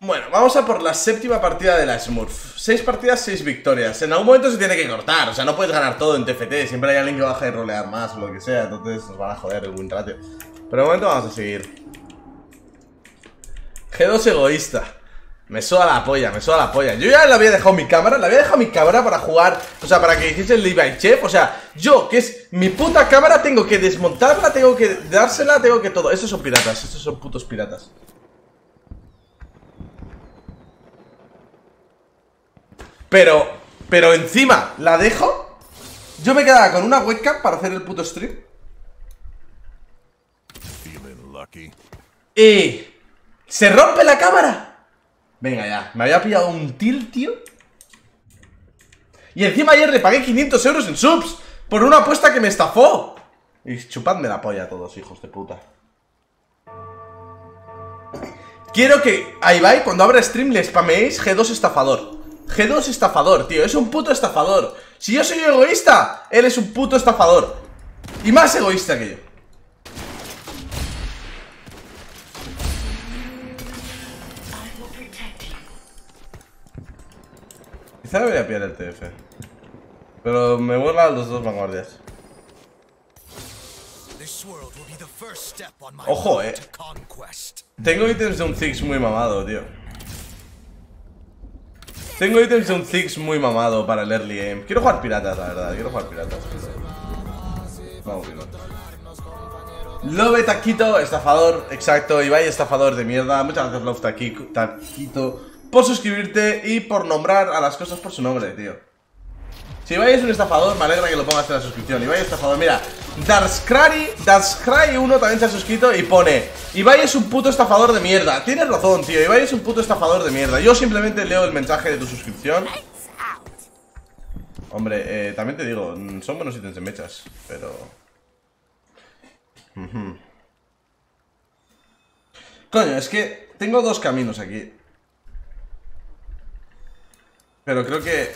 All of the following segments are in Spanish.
Bueno, vamos a por la séptima partida de la Smurf. Seis partidas, seis victorias. En algún momento se tiene que cortar, o sea, no puedes ganar todo en TFT. Siempre hay alguien que baja y rolear más o lo que sea, entonces nos van a joder el win ratio. Pero de momento vamos a seguir. G2 egoísta. Me suda la polla, me suda la polla. Yo ya le había dejado mi cámara, le había dejado mi cámara para jugar, o sea, para que hiciese el Levi Chef. O sea, yo, que es mi puta cámara, tengo que desmontarla, tengo que dársela, tengo que todo. Estos son piratas, estos son putos piratas. Pero, pero encima, ¿la dejo? Yo me quedaba con una webcam para hacer el puto stream. Y... ¡Se rompe la cámara! Venga ya, me había pillado un tilt, tío. Y encima ayer le pagué 500 euros en subs Por una apuesta que me estafó. Y chupadme la polla a todos, hijos de puta. Quiero que a Ibai, cuando abra stream, le spameéis G2 estafador G2 estafador, tío, es un puto estafador. Si yo soy egoísta, él es un puto estafador. Y más egoísta que yo. Quizá debería pillar el TF Pero me vuelan los dos vanguardias. Ojo, eh. Tengo ítems de un Ziggs muy mamado, tío tengo ítems de un Ziggs muy mamado para el early game. Quiero jugar piratas, la verdad. Quiero jugar piratas. Vamos bien. Love Taquito, estafador, exacto. Ibai, estafador de mierda. Muchas gracias, Love Taquito, por suscribirte y por nombrar a las cosas por su nombre, tío. Si Ibai es un estafador, me alegra que lo pongas en la suscripción. Ibai es estafador, mira. Darskry, Darskry1 también se ha suscrito y pone Ibai es un puto estafador de mierda Tienes razón, tío, Ibai es un puto estafador de mierda Yo simplemente leo el mensaje de tu suscripción Hombre, eh, también te digo, son buenos ítems de mechas Pero... Coño, es que tengo dos caminos aquí Pero creo que...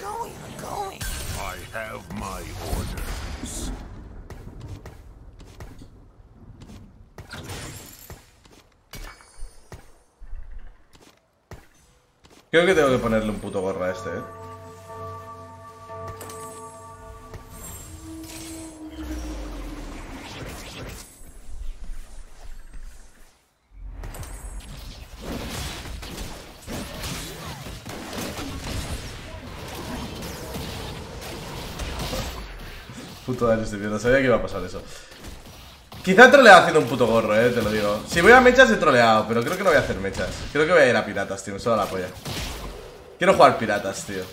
Creo que tengo que ponerle un puto gorro a este, eh. Puto daño estoy sabía que iba a pasar eso. Quizá he troleado haciendo un puto gorro, eh, te lo digo. Si voy a mechas he troleado, pero creo que no voy a hacer mechas. Creo que voy a ir a piratas, tío, me suena la polla. Quiero jugar piratas, tío.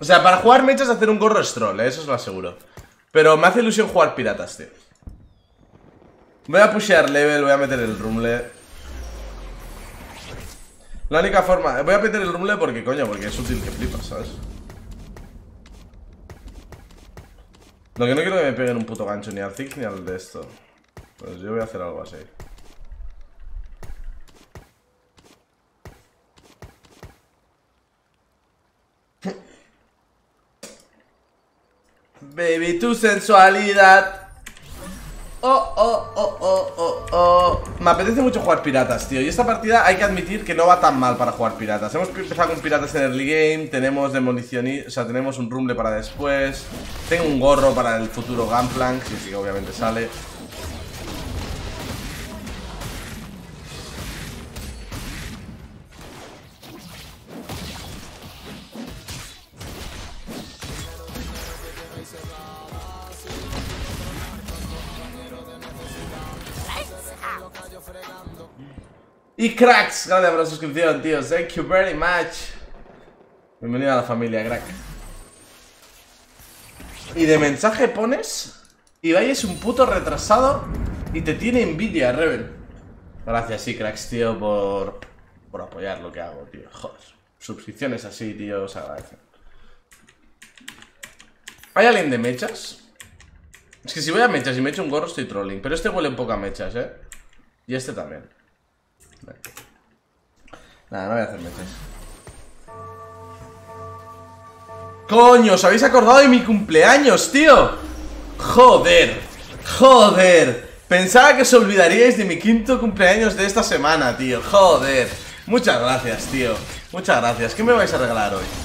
O sea, para jugar mechas hacer un gorro es troll, eh, eso os lo aseguro Pero me hace ilusión jugar piratas, tío. Voy a pushear level, voy a meter el rumble. La única forma... Voy a meter el rumble porque, coño, porque es útil que flipas, ¿sabes? Lo que no quiero que me peguen un puto gancho ni al Ziggs ni al de esto. Pues yo voy a hacer algo así. Baby, tu sensualidad Oh, oh, oh, oh, oh, oh. Me apetece mucho jugar piratas, tío Y esta partida hay que admitir que no va tan mal para jugar piratas Hemos empezado con piratas en early game Tenemos demolición. O sea, tenemos un rumble para después Tengo un gorro para el futuro Gunplank sí, sí, obviamente sale Cracks, gracias por la suscripción, tío. Thank you very much. Bienvenido a la familia, crack. Y de mensaje pones Ibai es un puto retrasado y te tiene envidia, Rebel. Gracias, sí, cracks, tío, por, por apoyar lo que hago, tío. Joder. Suscripciones así, tío, se agradecen. ¿Hay alguien de mechas? Es que si voy a mechas y me echo un gorro estoy trolling. Pero este huele un poco a mechas, ¿eh? Y este también. Nada, no voy a hacer mechas. ¡Coño! ¿Os habéis acordado de mi cumpleaños, tío? ¡Joder! ¡Joder! Pensaba que os olvidaríais de mi quinto cumpleaños de esta semana, tío. Joder. Muchas gracias, tío. Muchas gracias. ¿Qué me vais a regalar hoy?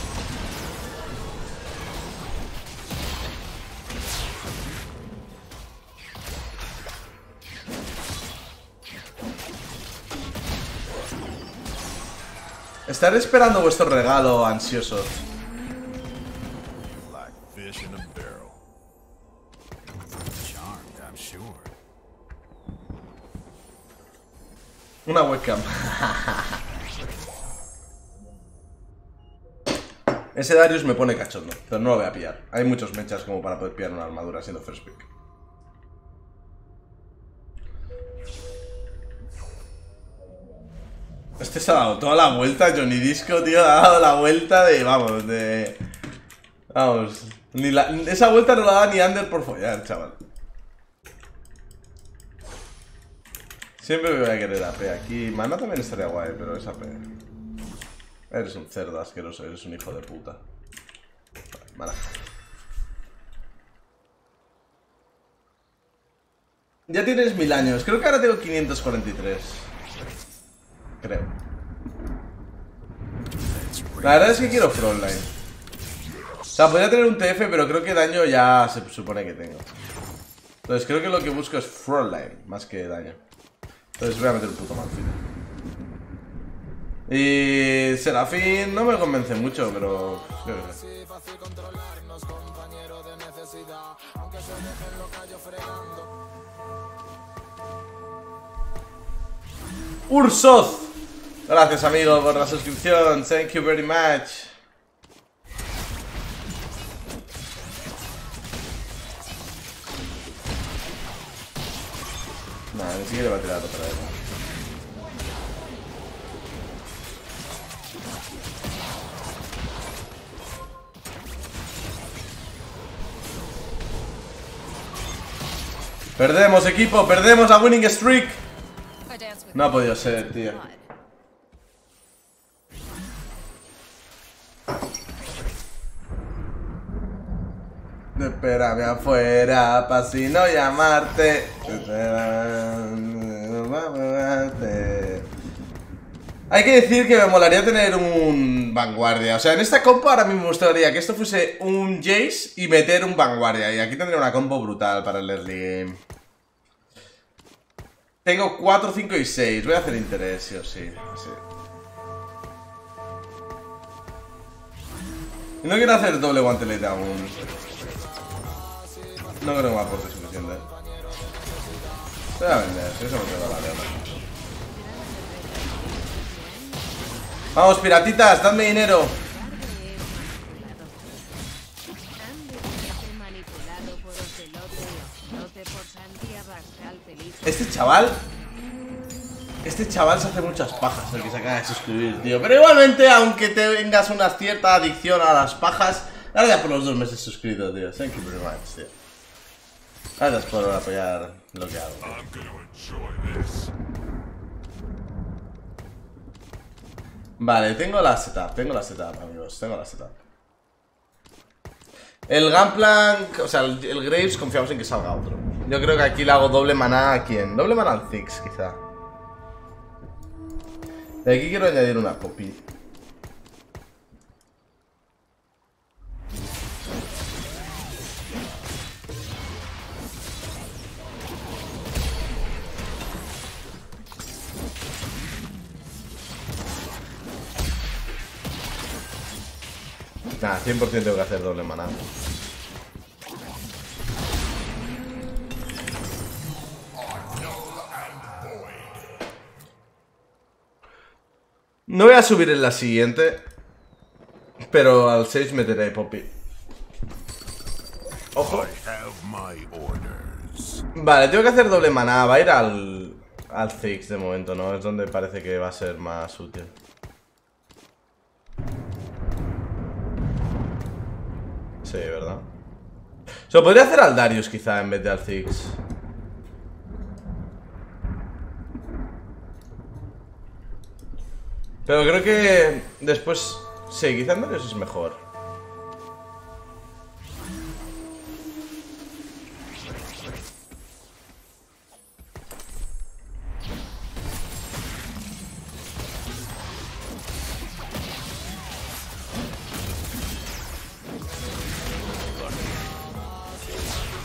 Estaré esperando vuestro regalo, ansioso. Una webcam. Ese Darius me pone cachondo, pero no lo voy a pillar. Hay muchos mechas como para poder pillar una armadura siendo first pick. Este se ha dado toda la vuelta, Johnny Disco, tío. Ha dado la vuelta de. Vamos, de. Vamos. Ni esa vuelta no la da ni Under por follar, chaval. Siempre me voy a querer AP. Aquí Mana también estaría guay, pero es AP. Eres un cerdo asqueroso, eres un hijo de puta. Vale, Mana. Ya tienes mil años. Creo que ahora tengo 543. Creo. La verdad es que quiero Frontline. O sea, podría tener un TF, pero creo que daño ya se supone que tengo. Entonces creo que lo que busco es Frontline, más que daño. Entonces voy a meter un puto Malfit. Y Serafín no me convence mucho, pero yo. Ursoz. Gracias amigo por la suscripción. Thank you very much. Nah, ni siquiera va a tirar otra vez. Perdemos equipo, perdemos la winning streak. No ha podido ser, tío. Espérame afuera, pa' si no llamarte. Hay que decir que me molaría tener un vanguardia. O sea, en esta compo ahora mismo me gustaría que esto fuese un Jace y meter un vanguardia. Y aquí tendría una compo brutal para el early game. Tengo 4, 5 y 6. Voy a hacer interés, sí o sí. sí. No quiero hacer doble guantelete aún. No creo que me aporte suficiente. Voy a vender, eso no me da la leona. Vamos, piratitas, dadme dinero. Este chaval. Este chaval se hace muchas pajas el que se acaba de suscribir, tío. Pero igualmente, aunque tengas una cierta adicción a las pajas, gracias por los dos meses suscritos, tío. Thank you very much, tío. Gracias por apoyar lo que hago. Vale, tengo la setup, tengo la setup, amigos, tengo la setup. El Gunplank, o sea, el, Graves confiamos en que salga otro. Yo creo que aquí le hago doble maná a quién. Doble maná al Ziggs, quizá. De aquí quiero añadir una Poppy. Nada, 100% tengo que hacer doble maná. No voy a subir en la siguiente. Pero al 6 meteré Poppy. Ojo. Vale, tengo que hacer doble maná. Va a ir al. Al Ziggs de momento, ¿no? Es donde parece que va a ser más útil. Sí, ¿verdad? Se lo podría hacer al Darius quizá en vez de al Ziggs. Pero creo que después... Sí, quizá Darius es mejor.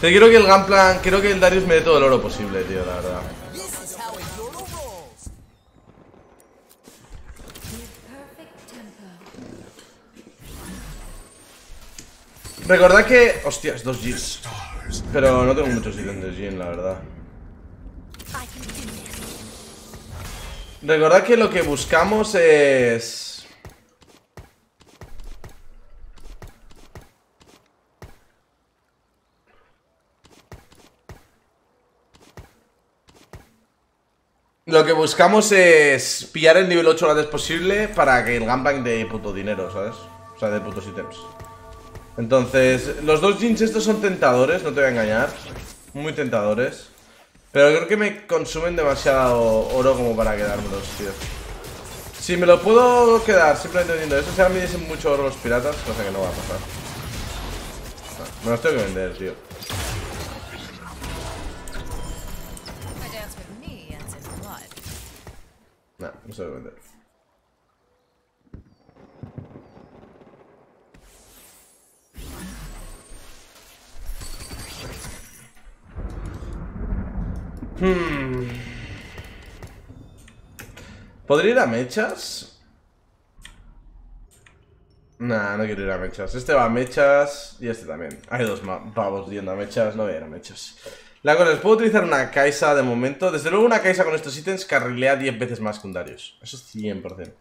Te quiero que el Gunplan, quiero que el Darius me dé todo el oro posible, tío, la verdad. Recordad que... Hostias, dos Gs. Pero no tengo muchos ítems de la verdad. Recordad que lo que buscamos es... Lo que buscamos es pillar el nivel 8 lo antes posible para que el Gunplank dé puto dinero, ¿sabes? O sea, de putos ítems. Entonces, los dos jeans estos son tentadores, no te voy a engañar. Muy tentadores. Pero creo que me consumen demasiado oro como para quedármelos, tío. Si me lo puedo quedar simplemente vendiendo eso, si ahora me diesen mucho oro los piratas, cosa que no va a pasar. Me los tengo que vender, tío. No, no se debe vender. Hmm. ¿Podría ir a mechas? Nah, no quiero ir a mechas. Este va a mechas y este también. Hay dos pavos yendo a mechas, no voy a ir a mechas. La cosa es, puedo utilizar una Kaisa de momento. Desde luego una Kaisa con estos ítems carrilea 10 veces más que un Darius. Eso es 100%.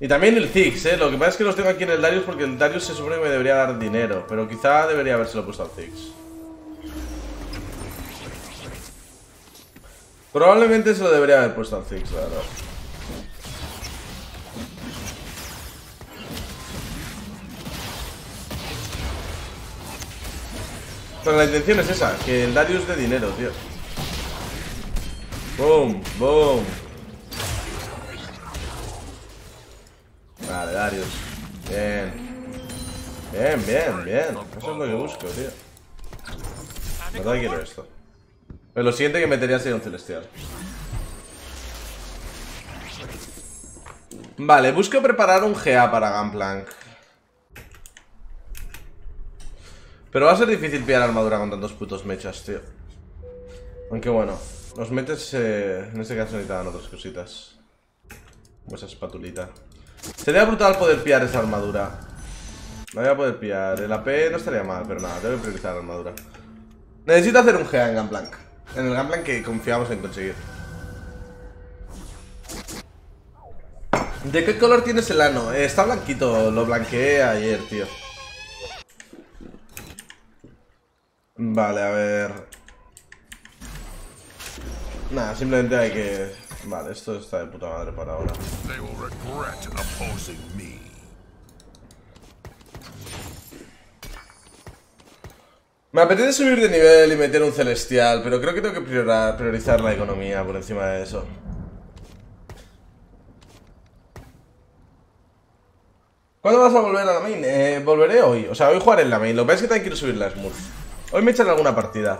Y también el Ziggs, eh. Lo que pasa es que los tengo aquí en el Darius porque el Darius se supone que me debería dar dinero. Pero quizá debería habérselo puesto al Ziggs. Probablemente se lo debería haber puesto al Ziggs, la verdad. Pero la intención es esa, que el Darius dé dinero, tío. Boom, boom. Vale, Darius. Bien. Bien, bien, bien. Eso es lo que busco, tío. No te quiero esto. Pero lo siguiente que metería sería un celestial. Vale, busco preparar un GA para Gunplank. Pero va a ser difícil pillar armadura con tantos putos mechas, tío. Aunque bueno, los metes eh, en este caso necesitan otras cositas. Como esa espatulita. Sería brutal poder pillar esa armadura. No voy a poder pillar. El AP no estaría mal, pero nada, tengo que priorizar la armadura. Necesito hacer un GA en Gunplank. En el Gunplank que confiamos en conseguir. ¿De qué color tienes el ano? Eh, está blanquito, lo blanqueé ayer, tío. Vale, a ver. Nada, simplemente hay que... Vale, esto está de puta madre para ahora. Me. Apetece subir de nivel y meter un celestial, pero creo que tengo que priorizar la economía por encima de eso. ¿Cuándo vas a volver a la main? Eh, volveré hoy. O sea, hoy jugaré en la main. Lo que pasa es que también quiero subir la Smurf. Hoy me echan alguna partida.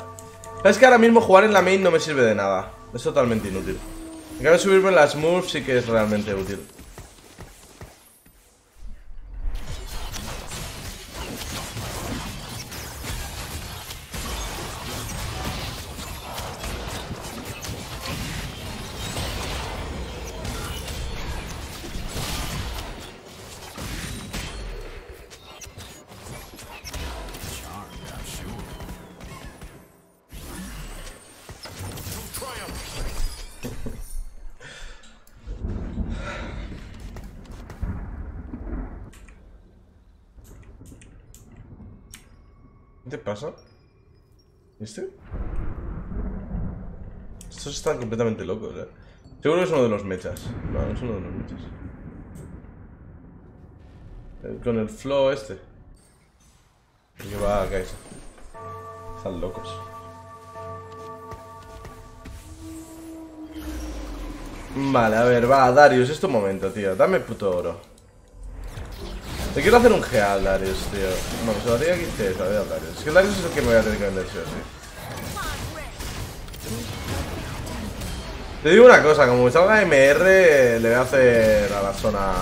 Es que ahora mismo jugar en la main no me sirve de nada. Es totalmente inútil. En cambio, subirme en la Smurf sí que es realmente útil. ¿Qué te pasa? ¿Este? Estos están completamente locos, eh. Seguro que es uno de los mechas. No, es uno de los mechas. Eh, Con el flow este. Que va a. Están locos. Vale, a ver, va, Darius, es tu momento, tío. Dame puto oro. Te quiero hacer un GA al Darius, tío. Bueno, se lo haría aquí, se lo haría Darius. Es que el Darius es el que me voy a tener que vender, sí sí. Te digo una cosa, como me salga MR, le voy a hacer a la zona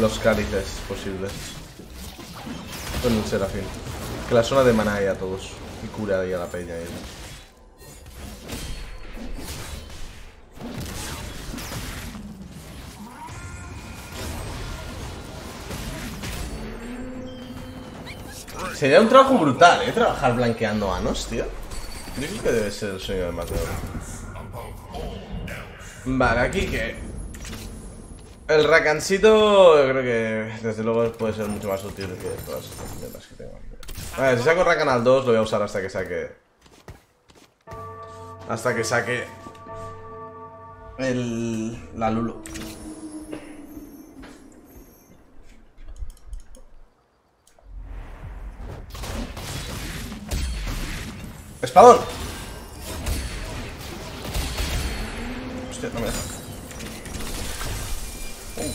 los cálices posibles. Con el serafín. Que la zona de maná a todos. Y cura ahí a la peña. ahí. Sería un trabajo brutal, ¿eh? Trabajar blanqueando anos, tío. Yo creo que debe ser el sueño de oro. Vale, aquí que... El racancito creo que desde luego puede ser mucho más útil que todas estas mierdas que tengo aquí. Ver, si saco Rakan al 2 lo voy a usar hasta que saque... Hasta que saque... El... La Lulu. ¡Espadón! Hostia, no me deja. Uh.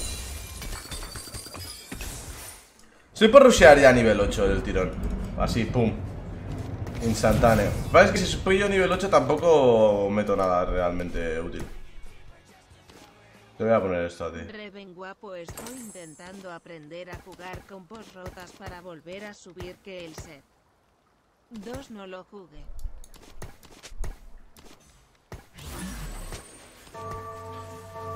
Estoy por rushear ya a nivel 8 del tirón. Así, pum. Instantáneo. Vale, es que si soy yo nivel 8 tampoco meto nada realmente útil. Te voy a poner esto a ti. Reven guapo, estoy intentando aprender a jugar con post rotas para volver a subir que el set. Dos no lo jugué.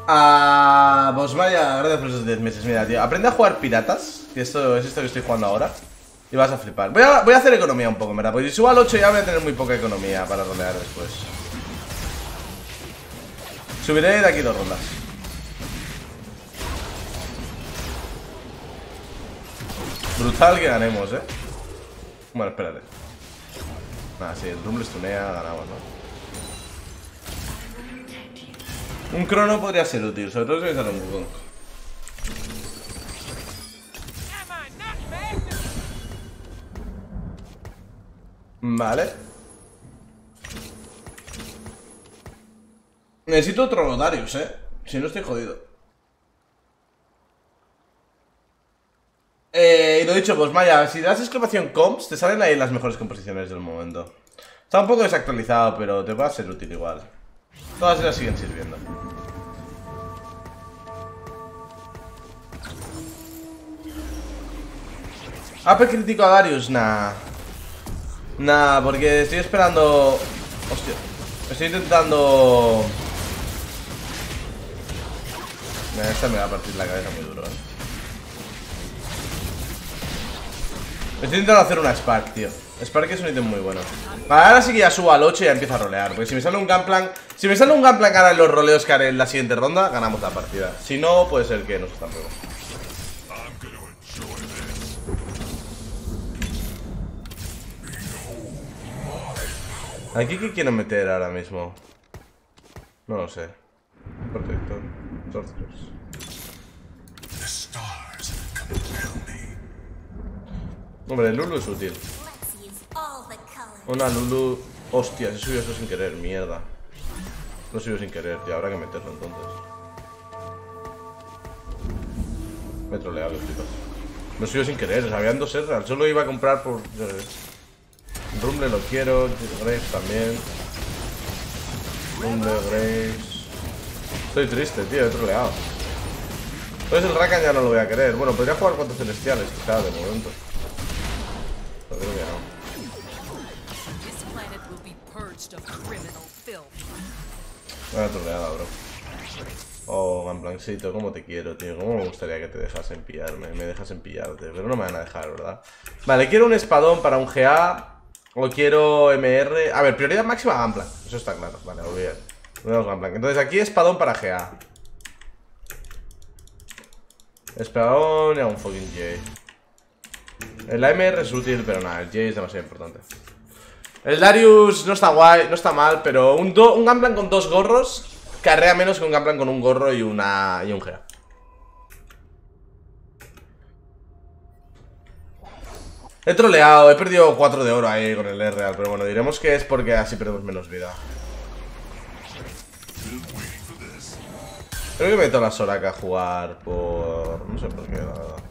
Ah, pues vaya, gracias por esos 10 meses. Mira, tío, aprende a jugar piratas. Que esto es esto que estoy jugando ahora. Y vas a flipar. Voy a, voy a hacer economía un poco, ¿verdad? Porque si subo al 8 ya voy a tener muy poca economía para rolear después. Subiré de aquí dos rondas. Brutal que ganemos, ¿eh? Bueno, espérate. Nada, si el Rumble ganamos, ¿no? Un crono podría ser útil, sobre todo si me sale un Wukong. Vale. Necesito otro Darius, eh. Si no estoy jodido. Eh, y lo dicho, pues Maya, si das exclamación comps, te salen ahí las mejores composiciones del momento. Está un poco desactualizado, pero te va a ser útil igual. Todas ellas siguen sirviendo. AP crítico a Darius, nah. Nah, porque estoy esperando... Hostia. Estoy intentando... Nah, esta me va a partir la cabeza muy duro, eh. Estoy intentando hacer una Spark, tío. Spark es un ítem muy bueno. Ahora sí que ya subo al 8 y ya empiezo a rolear. Porque si me sale un Gunplank... Si me sale un Gunplank ahora en los roleos que haré en la siguiente ronda, ganamos la partida. Si no, puede ser que nos están ¿Aquí qué quiero meter ahora mismo? No lo sé. Protector. Me. Hombre, Lulu es útil. Una Lulu... Hostia, se subió eso sin querer, mierda. Lo subió sin querer, tío. Habrá que meterlo entonces. Me troleado, los chicos. Lo subió sin querer, o sea, habían dos. Solo iba a comprar por... Rumble lo quiero, Graves también. Rumble, Graves... Estoy triste, tío, he troleado. Entonces el Rakan ya no lo voy a querer. Bueno, podría jugar contra celestiales, quizá, de momento. Pero creo que no. Buena troleada, bro. Oh, Gunplancito, cómo te quiero, tío. Cómo me gustaría que te dejasen pillarme. Me dejasen pillarte, pero no me van a dejar, ¿verdad? Vale, quiero un espadón para un GA. O quiero MR. A ver, prioridad máxima Gunplank. Eso está claro. Vale, olvidar. Olvidamos Gunplank. Entonces aquí espadón para GA. Espadón y a un fucking J. El AMR es útil, pero nada, el J es demasiado importante. El Darius no está guay, no está mal, pero un, do- un Gunplank con dos gorros carrea menos que un Gunplank con un gorro y una y un GA. He troleado, he perdido 4 de oro ahí con el R, pero bueno, diremos que es porque así perdemos menos vida. Creo que meto la Soraka a jugar por... No sé por qué, la verdad.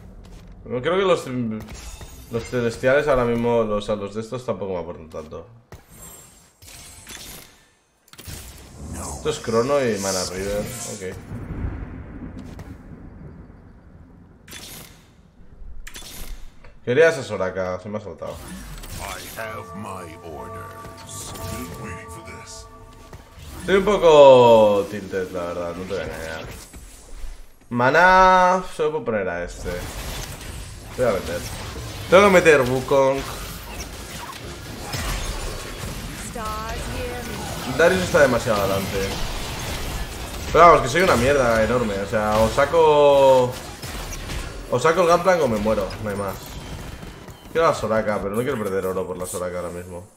Creo que los, los celestiales ahora mismo, los, a los de estos tampoco me aportan tanto. Esto es Crono y Mana River, ok. Quería esa Soraka, se me ha soltado. Estoy un poco tilted, la verdad, no te voy a engañar. Maná, solo puedo poner a este. Voy a meter. Tengo que meter Wukong. Darius está demasiado adelante. Pero vamos, que soy una mierda enorme. O sea, os saco. Os saco el Gunplank o me muero, no hay más. Quiero la Soraka, pero no quiero perder oro por la Soraka ahora mismo.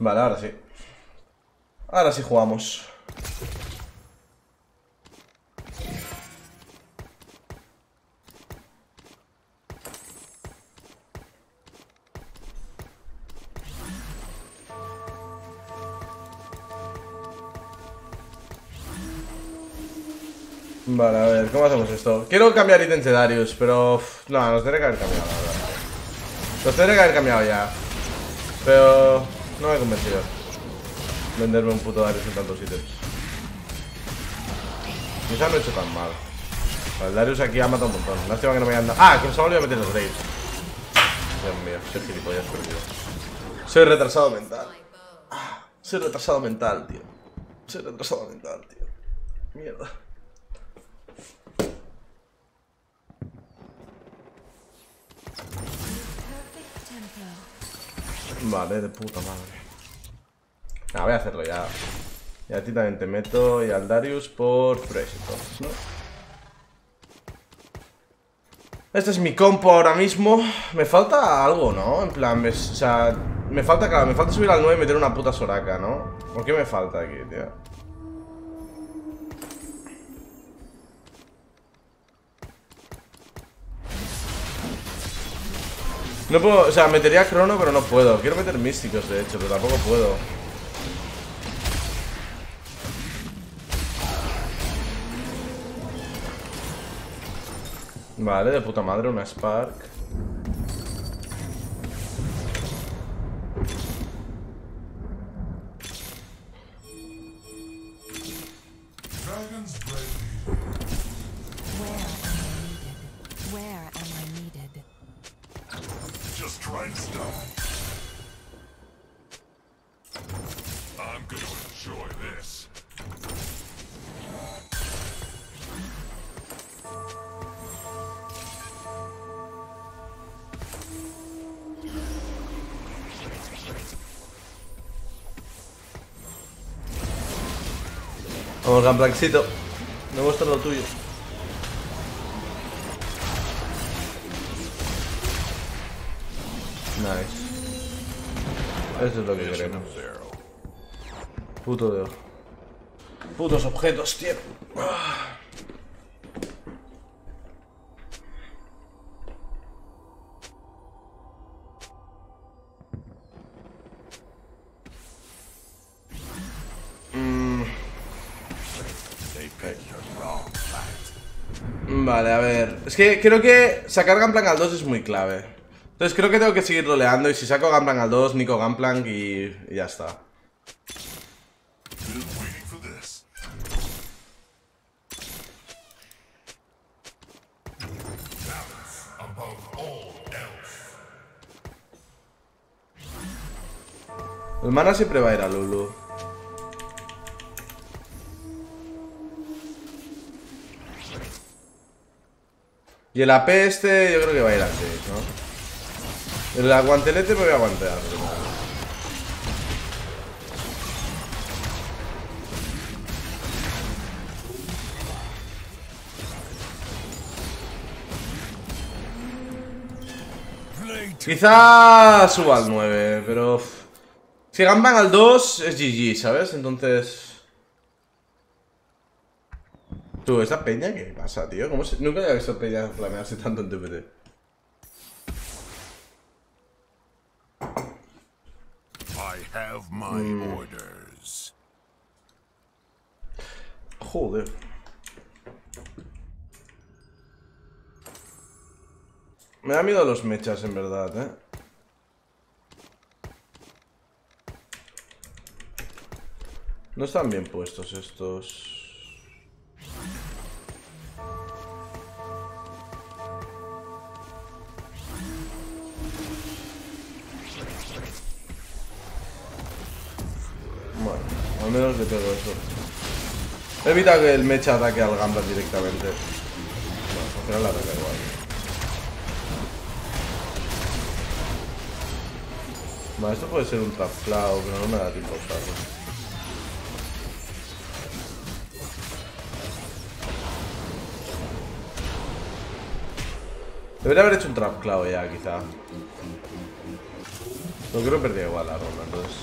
Vale, ahora sí. Ahora sí jugamos. Vale, a ver, ¿cómo hacemos esto? Quiero cambiar ítems de Darius, pero... no, los tendré que haber cambiado, la verdad. Los tendré que haber cambiado ya. Pero... No me he convencido. Venderme un puto Darius en tantos ítems. Quizá no he hecho tan mal. El Darius aquí ha matado un montón. Lástima que no me hayan dado... ¡Ah! Que se me ha olvidado meter los Graves. Dios mío, soy gilipollas perdido. Soy retrasado mental. Ah, soy retrasado mental, tío. Soy retrasado mental, tío. Mierda. Vale, de puta madre. Ah, voy a hacerlo ya. Y a ti también te meto y al Darius por Fresh, entonces, ¿no? Este es mi compo ahora mismo. Me falta algo, ¿no? En plan, o sea, me falta, claro, me falta subir al 9 y meter una puta Soraka, ¿no? ¿Por qué me falta aquí, tío? No puedo, o sea, metería crono, pero no puedo. Quiero meter místicos, de hecho, pero tampoco puedo. Vale, de puta madre, una Spark. Vamos, Gamplaxito. Me muestra lo tuyo. Nice. Eso es lo que queremos. Puto de Putos objetos, tío. Vale, a ver. Es que creo que sacar Gunplank al 2 es muy clave. Entonces creo que tengo que seguir roleando y si saco Gunplank al 2, Nico Gunplank y, y ya está. El mana siempre va a ir a Lulu. Y el AP este yo creo que va a ir así, ¿no? El aguantelete me voy a aguantar. Quizá suba al 9, pero... Si Gamban al 2 es GG, ¿sabes? Entonces... Tú, ¿esta peña qué pasa, tío? ¿Cómo se- Nunca había visto peña flamearse tanto en TPT. I have my orders. Joder. Me da miedo los mechas, en verdad, ¿eh? No están bien puestos estos. Al menos le pego eso. Evita que el mecha ataque al Gambler directamente. Bueno, al final ataca igual. Vale, esto puede ser un trap cloud, pero no me da tiempo usarlo. Debería haber hecho un trap ya, quizá. No creo perdí igual la ronda, entonces.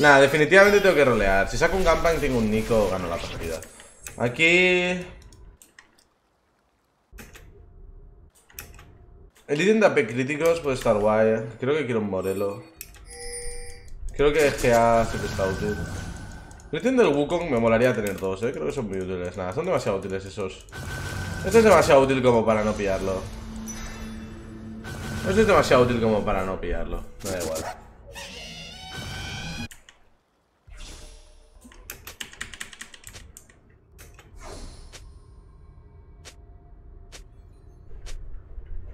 Nada, definitivamente tengo que rolear. Si saco un Gunplank tengo un Nico, gano la partida. Aquí... El ítem de AP críticos puede estar guay. Creo que quiero un Morelo. Creo que GA siempre está útil. El ítem del Wukong me molaría tener dos, eh. Creo que son muy útiles. Nada, son demasiado útiles esos. Este es demasiado útil como para no pillarlo. Este es demasiado útil como para no pillarlo. Me da igual.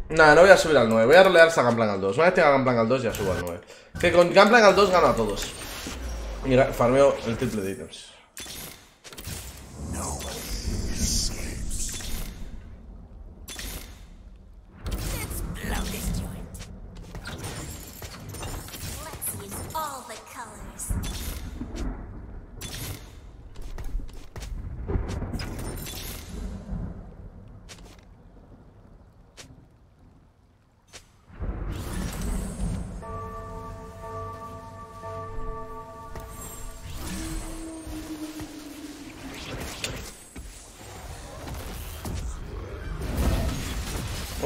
Nada, no voy a subir al 9. Voy a rolear hasta Gunplank al 2. Una vez tenga Gunplank al 2 ya subo al 9. Que con Gunplank al 2 gano a todos. Mira, farmeo el triple de ítems.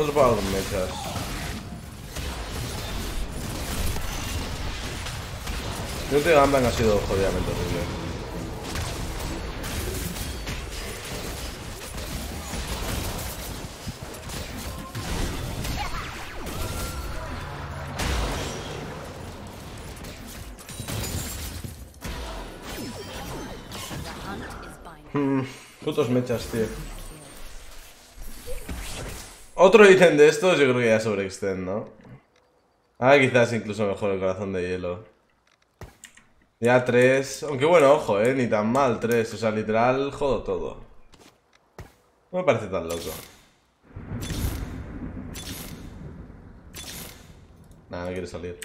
Vamos a probar con mechas. Mi último Gunplank ha sido jodidamente horrible. The binary. Putos mechas, tío. Otro ítem de estos yo creo que ya sobreextend, ¿no? Ah, quizás incluso mejor el corazón de hielo. Ya tres. Aunque bueno, ojo, eh. Ni tan mal tres. O sea, literal, jodo todo. No me parece tan loco. Nada, no quiere salir.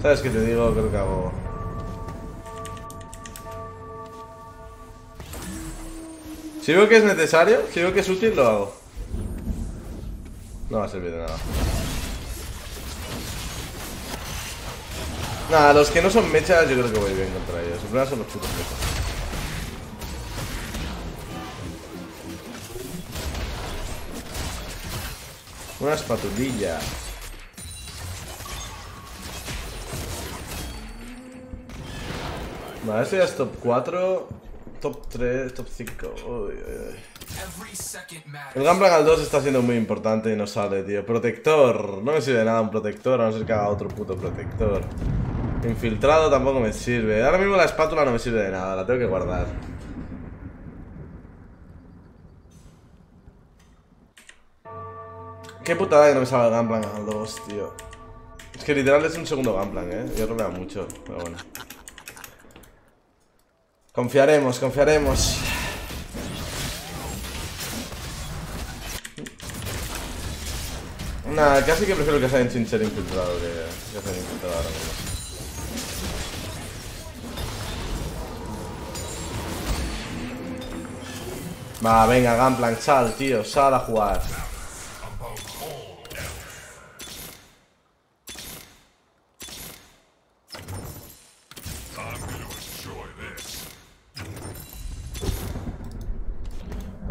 ¿Sabes qué te digo? Creo que hago... Si veo que es necesario, si veo que es útil, lo hago. No va a servir de nada. Nada, los que no son mechas yo creo que voy bien contra ellos. El problema son los putos mechas. Una espatulilla. Vale, esto ya es top 4. Top 3, top 5. Uy, uy. El Gunplank al 2 está siendo muy importante y no sale, tío. Protector. No me sirve de nada un protector, a no ser que haga otro puto protector. Infiltrado tampoco me sirve. Ahora mismo la espátula no me sirve de nada, la tengo que guardar. Qué putada que no me salga el Gunplank al 2, tío. Es que literal es un segundo Gunplank, eh. Yo roleo mucho, pero bueno. Confiaremos, confiaremos. Nah, casi que prefiero que sea sin ser infiltrado que, que sea infiltrado ahora mismo. Va, venga, Gunplank, sal, tío, sal a jugar.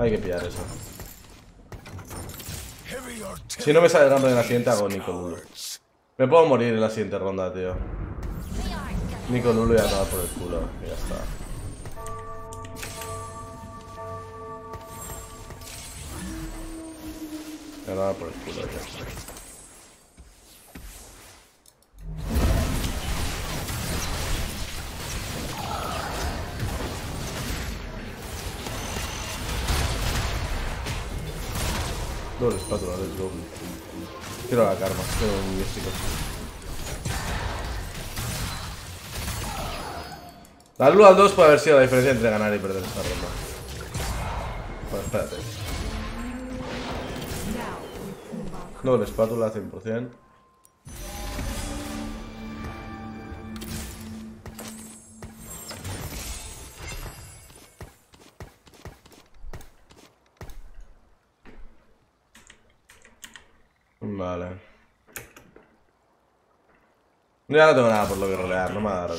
Hay que pillar eso. Si no me sale Gunplank en la siguiente, hago Nico Lulu. Me puedo morir en la siguiente ronda, tío. Nico Lulu y a tomar por el culo. Y ya está. Y a tomar por el culo, ya está. Doble espátula, let's go. Quiero la karma, quiero un místico. La Lula al 2 puede haber sido la diferencia entre ganar y perder esta ronda. Bueno, espérate. Doble espátula, 100%. Ya no tengo nada por lo que rolear, no me va a dar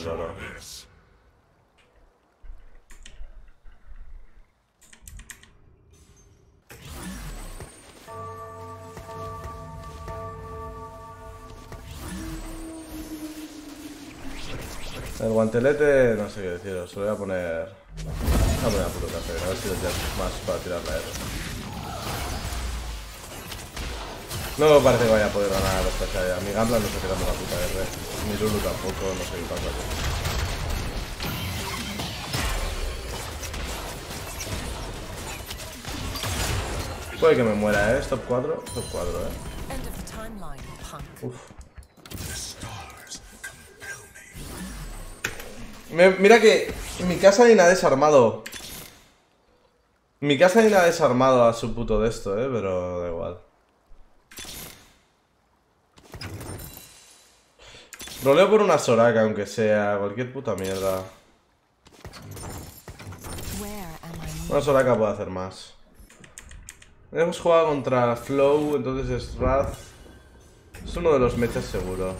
el guantelete, no sé qué deciros, se lo voy a poner. Voy a poner a puro café, a ver si da más para tirar la R. No me parece que vaya a poder ganar esta Shaya. Mi Gambler no se queda la puta R. Mi Lulu tampoco, no sé qué pasa. Puede que me muera, ¿eh? Top 4, top 4, ¿eh? Uf. Me. Mira que mi casa hay nada desarmado. Mi casa hay nada desarmado a su puto de esto, eh, pero da igual. Roleo por una Soraka, aunque sea cualquier puta mierda. Una Soraka puede hacer más. Hemos jugado contra Flow, entonces es Wrath. Es uno de los mechas seguro.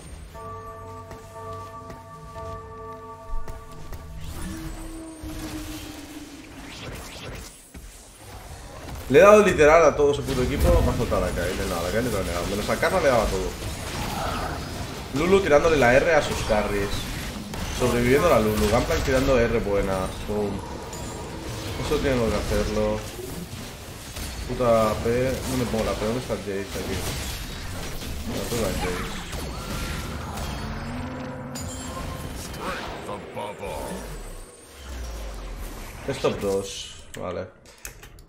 Le he dado literal a todo su puto equipo, me ha soltado la Kayle, no, la Kayle no le he negado, menos a Karma le daba todo. Lulu tirándole la R a sus carries. Sobreviviendo la Lulu, Gunplank tirando R buena. Boom. Eso tengo que hacerlo. Puta P. No me pongo la P. ¿Dónde está Jace aquí? La Jace. Strength above all. Es top 2. Vale.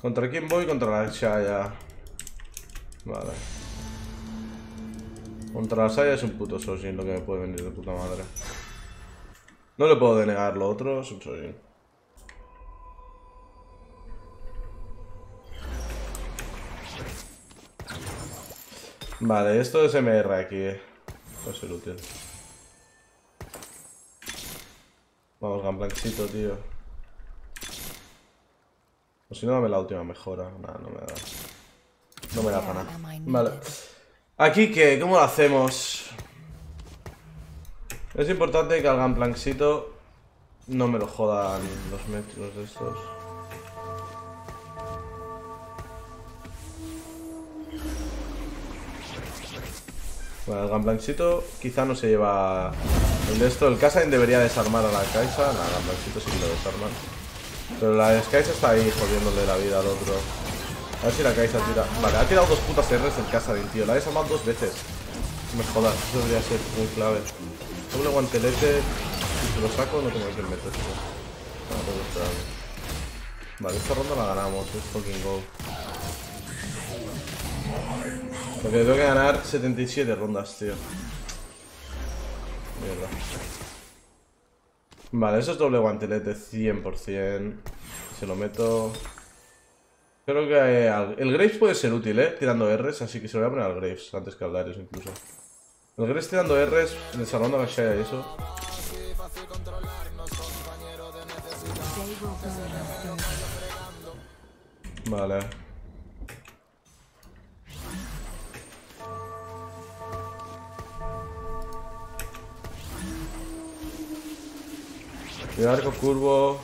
¿Contra quién voy? Contra la Shaya. Vale. Contra la Shaya es un puto Sojin lo que me puede venir de puta madre. No le puedo denegar lo otro, es un Sojin. Vale, esto es MR aquí. eh. Puede ser útil. Vamos, Gamplankcito, tío. O si no, dame la última mejora. Nah, no me da. No me da para nada. Vale. Aquí, ¿qué? ¿Cómo lo hacemos? Es importante que al Gunplankcito no me lo jodan los metros de estos. Bueno, el Gunplankcito quizá no se lleva el de esto. El Kasain debería desarmar a la Kaisa. Nada, el Gunplankcito sí que lo desarman. Pero la Kaisa está ahí jodiéndole la vida al otro. A ver si la Kaisa tira. Vale, ha tirado dos putas R's el Kasain, tío. La ha desarmado dos veces. No me jodas, eso debería ser muy clave. Doble guantelete. Si se lo saco, no tengo que meter. tío. No, tengo que. Vale, esta ronda la ganamos. Es fucking go. Porque tengo que ganar 77 rondas, tío. Mierda. Vale, eso es doble guantelete 100%. Se lo meto... Creo que eh, el Graves puede ser útil, ¿eh? Tirando R's, así que se lo voy a poner al Graves antes que al Darius incluso. El Graves tirando R's, desarmando la Shaya y eso. Vale. Y arco curvo.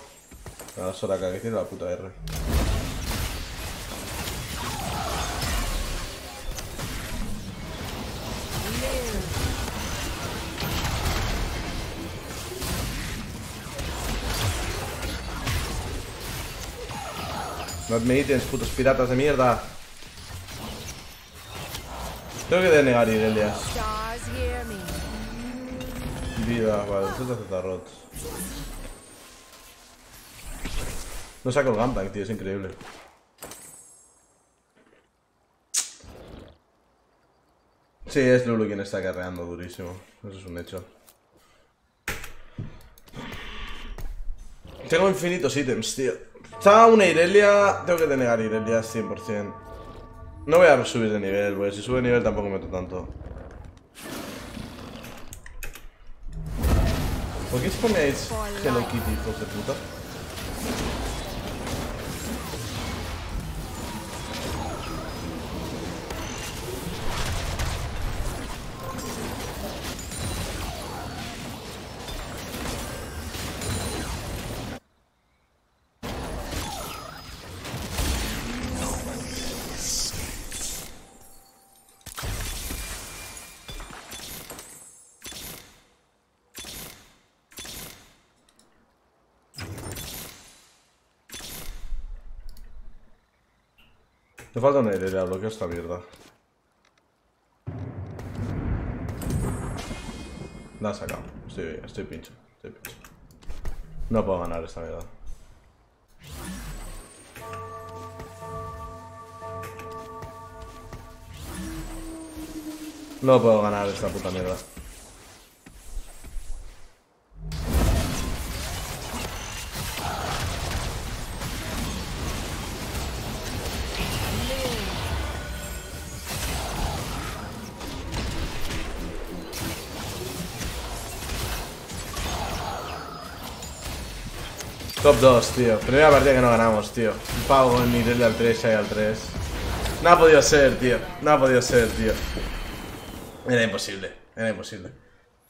A la Soraka, que tiene la puta R. No ítems, putos piratas de mierda. Tengo que denegar me. Vida, vale, esto hace tarot. No saco el Gunplank, tío, es increíble. Sí, es Lulu quien está carreando durísimo. Eso es un hecho. Tengo infinitos ítems, tío. Estaba una Irelia. Tengo que tener Irelia 100%. No voy a subir de nivel, pues si sube de nivel tampoco meto tanto. ¿Por qué ponéis Hello Kitty, hijos de puta? Te falta una Irelia, bloqueo esta mierda. La has sacado. Estoy, estoy pincho. Estoy pincho. No puedo ganar esta mierda. No puedo ganar esta puta mierda. Top 2, tío. Primera partida que no ganamos, tío. Un pavo con nivel al 3 y al 3. No ha podido ser, tío. No ha podido ser, tío. Era imposible. Era imposible.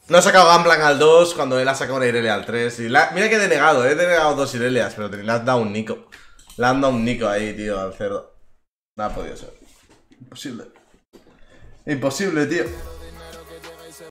No ha sacado Gamblan al 2 cuando él ha sacado una Irelia al 3. Y la- Mira que he denegado, he denegado dos Irelias, pero le has dado un Nico. Le han dado un Nico ahí, tío, al cerdo. No ha podido ser. Imposible. Imposible, tío.